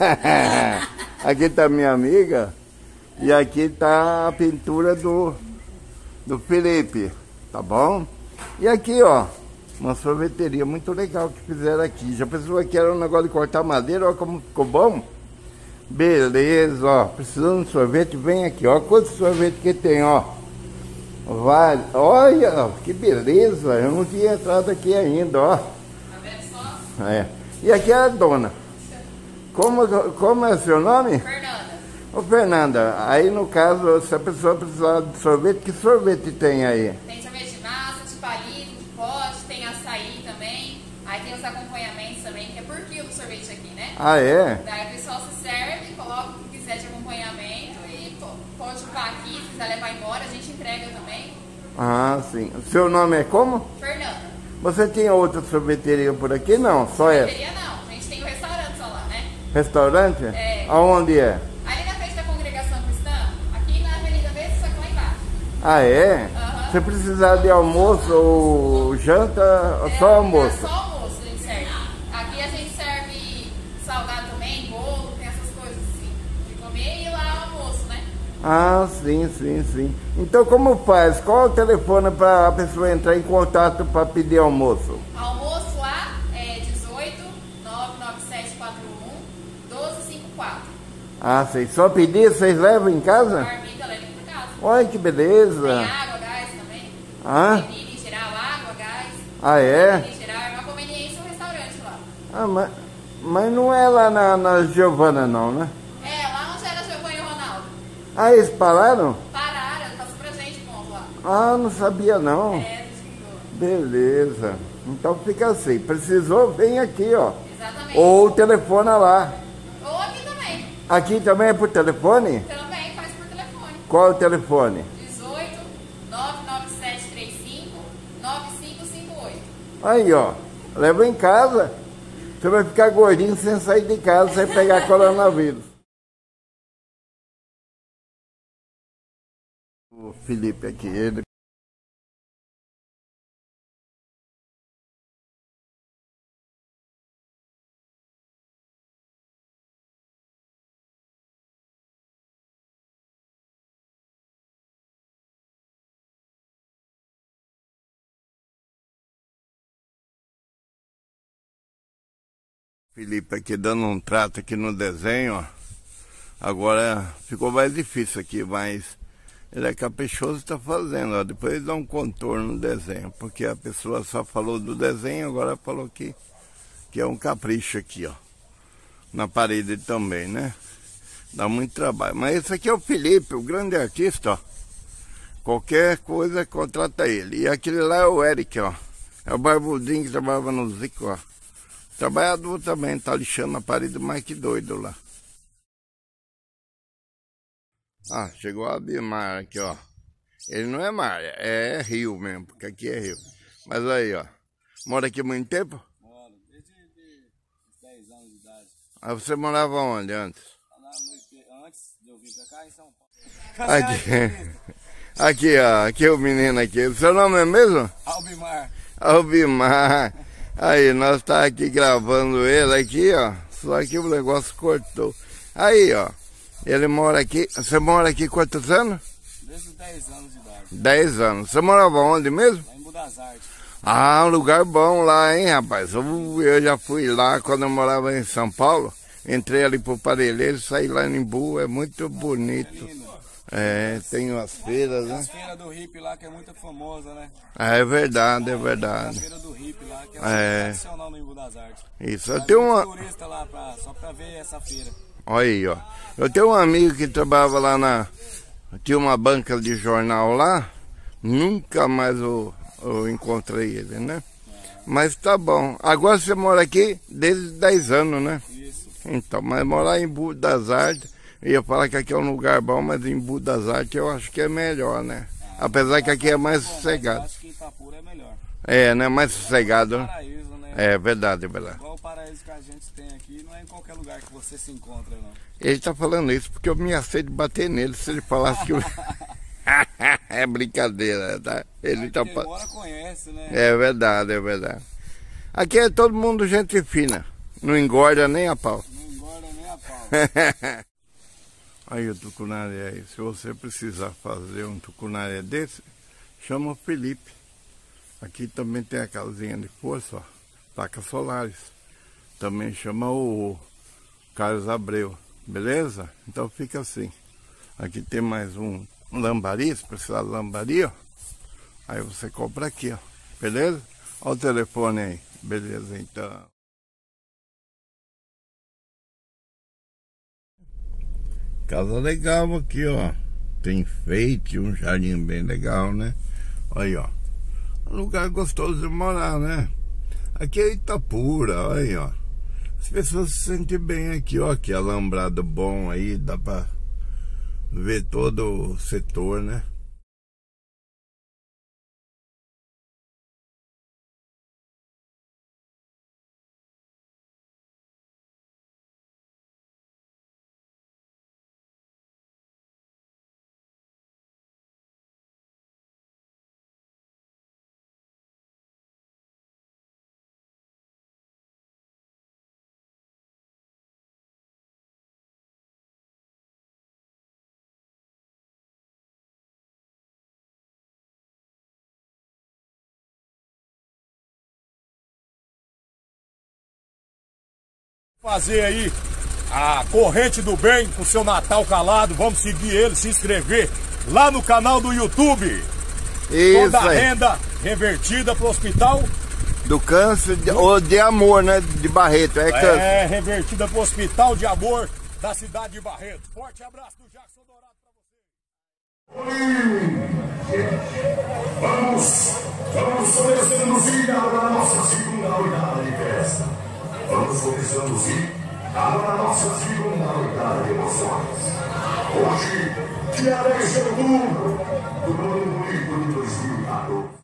aqui tá minha amiga e aqui tá a pintura do, do Felipe, tá bom? E aqui, ó, uma sorveteria muito legal que fizeram aqui. Já pensou que era um negócio de cortar madeira, ó como ficou bom? Beleza, ó, precisando de sorvete, vem aqui, ó, quanto sorvete que tem, ó. Vale, olha, que beleza, eu não tinha entrado aqui ainda, ó. Tá vendo só? É. E aqui é a dona. Como, como é seu nome? Fernanda. Ô Fernanda, aí no caso, se a pessoa precisar de sorvete, que sorvete tem aí? Tem sorvete de massa, de palito, de pote, tem açaí também. Aí tem os acompanhamentos também, que é por quilo o sorvete aqui, né? Ah, é? Daí o pessoal se serve, coloca o que quiser de acompanhamento e pô, pode chupar aqui, se quiser levar embora, a gente entrega também. Ah, sim. Seu nome é como? Fernanda. Você tinha outra sorveteria por aqui? Não, só essa. Sorveteria não, Restaurante? É. Aonde é? Ali na frente da congregação cristã, aqui na Avenida Verde, só que lá embaixo. Ah, é? Aham. Se precisar de almoço ou janta, É, só almoço. É só almoço a gente serve. Aqui a gente serve salgado também, bolo, tem essas coisas assim. De comer e lá o almoço, né? Ah, sim, sim, sim. Então como faz? Qual o telefone para a pessoa entrar em contato para pedir almoço? Almoço lá é 18 99741 1254. Ah, sim. Só pedir, vocês levam em casa? Marmita leva por casa. Olha que Tem beleza. água, gás também. Ah, Bebida em geral, água, gás. ah é? Bebida em geral, é uma conveniência o restaurante lá. Ah, mas, mas não é lá na, na Giovana não, né? É, lá onde era Giovanni e Ronaldo. Ah, eles pararam? Pararam, passou pra gente ponto lá. Ah, não sabia não. É. Beleza. Então fica assim. Precisou, vem aqui, ó. Exatamente. Ou telefona lá. Ou aqui também. Aqui também é por telefone? Também faz por telefone. Qual é o telefone? 18 99735 9558. Aí, ó. Leva em casa. Você vai ficar gordinho sem sair de casa, sem pegar coronavírus. O Felipe aqui, ele. Felipe aqui dando um trato aqui no desenho, ó. Agora ficou mais difícil aqui, mas ele é caprichoso e está fazendo, ó. Depois ele dá um contorno no desenho, porque a pessoa só falou do desenho, agora falou que, que é um capricho aqui, ó. Na parede também, né? Dá muito trabalho. Mas esse aqui é o Felipe, o grande artista, ó. Qualquer coisa contrata ele. E aquele lá é o Eric, ó. É o barbudinho que trabalhava no Zico, ó. Trabalhador também, tá lixando a parede mais que doido lá. Ah, chegou a Abimar aqui, ó. Ele não é mar, é rio mesmo, porque aqui é rio. Mas aí, ó. Mora aqui há muito tempo? Moro, desde de 10 anos de idade. Ah, você morava onde antes? IP, antes de eu vir pra cá, em São Paulo. Aqui. Aqui, ó. Aqui é o menino aqui. O seu nome é mesmo? Albimar. Albimar. Aí, nós tá aqui gravando ele aqui, ó. Só que o negócio cortou. Aí, ó. Ele mora aqui. Você mora aqui quantos anos? Desde os 10 anos de idade. 10 anos. Você morava onde mesmo? Lá em Budas Artes. Ah, um lugar bom lá, hein, rapaz? Eu, eu já fui lá quando eu morava em São Paulo. Entrei ali pro Parelheiro, saí lá em Imbu, é muito bonito. Lindo. É, tem umas feiras, né? As feiras do hip lá, que é muito famosa, né? Ah, é verdade, é verdade. feira do hip lá, que é, É. tradicional no Embu das Artes. Isso, eu tenho uma. turista lá pra, só pra ver essa feira. Olha aí, ó. Eu tenho um amigo que trabalhava lá na. Tinha uma banca de jornal lá. Nunca mais eu, eu encontrei ele, né? Mas tá bom. Agora você mora aqui desde 10 anos, né? Isso. Então, mas morar em Budas das Artes, eu ia falar que aqui é um lugar bom, mas em Artes eu acho que é melhor, né? Apesar que aqui é mais Bom, mas eu sossegado. acho que Itapura é melhor. É, né? Mais sossegado. né? Paraíso, né? É verdade, é verdade. Igual o paraíso que a gente tem aqui, não é em qualquer lugar que você se encontra, não. Ele tá falando isso porque eu me aceito de bater nele se ele falasse que. é brincadeira, tá? Ele tá. Quem mora conhece, né? É verdade, é verdade. Aqui é todo mundo gente fina. Não engorda nem a pau. Não engorda aí o tucunaré aí. Se você precisar fazer um tucunaré desse, chama o Felipe. Aqui também tem a casinha de força, ó, placas solares. Também chama o Carlos Abreu, beleza? Então fica assim. Aqui tem mais um lambari, se precisar de lambari, ó. Aí você compra aqui, ó. Beleza? Olha o telefone aí. Beleza, então. Casa legal aqui, ó. Tem enfeite, um jardim bem legal, né? Aí, ó. Um lugar gostoso de morar, né? Aqui é Itapura, aí, ó. As pessoas se sentem bem aqui, ó. Que alambrado bom aí, dá pra ver todo o setor, né? Fazer aí a corrente do bem com seu Natal calado. Vamos seguir ele, se inscrever lá no canal do YouTube. Isso Toda a aí. renda revertida pro hospital. Do câncer de, ou de amor, né? De Barreto. É câncer. É, revertida pro Hospital de Amor da cidade de Barreto. Forte abraço do Jackson Dourado pra você. Vamos, vamos começando agora a nossa segunda rodada de festa. Vamos começando agora a nossa segunda rodada de emoções. Hoje, dia 10 de outubro do ano bonito de 2014.